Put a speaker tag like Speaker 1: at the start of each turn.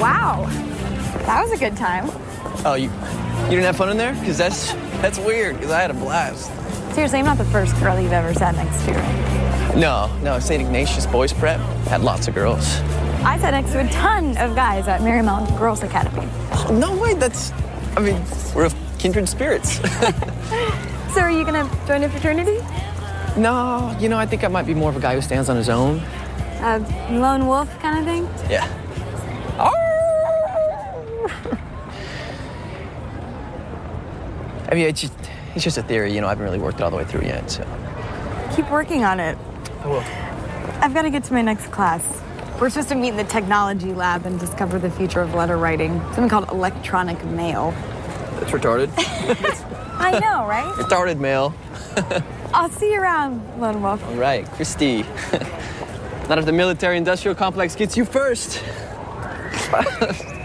Speaker 1: Wow. That was a good time.
Speaker 2: Oh, you you didn't have fun in there? Because that's that's weird. Because I had a blast.
Speaker 1: Seriously, I'm not the first girl you've ever sat next to.
Speaker 2: No, no. St. Ignatius Boys Prep had lots of girls.
Speaker 1: I sat next to a ton of guys at Marymount Girls Academy.
Speaker 2: Oh, no way. That's. I mean, we're of kindred spirits.
Speaker 1: So are you gonna join a fraternity?
Speaker 2: no, you know, I think I might be more of a guy who stands on his own.
Speaker 1: A lone wolf kind of thing?
Speaker 2: Yeah. I mean, it's just, it's just a theory, you know. I haven't really worked it all the way through yet, so.
Speaker 1: Keep working on it.
Speaker 2: I will.
Speaker 1: I've got to get to my next class. We're supposed to meet in the technology lab and discover the future of letter writing. Something called electronic mail.
Speaker 2: That's retarded.
Speaker 1: I know, right?
Speaker 2: retarded mail.
Speaker 1: I'll see you around, Lone Wolf.
Speaker 2: All right, Christie. Not if the military industrial complex gets you first.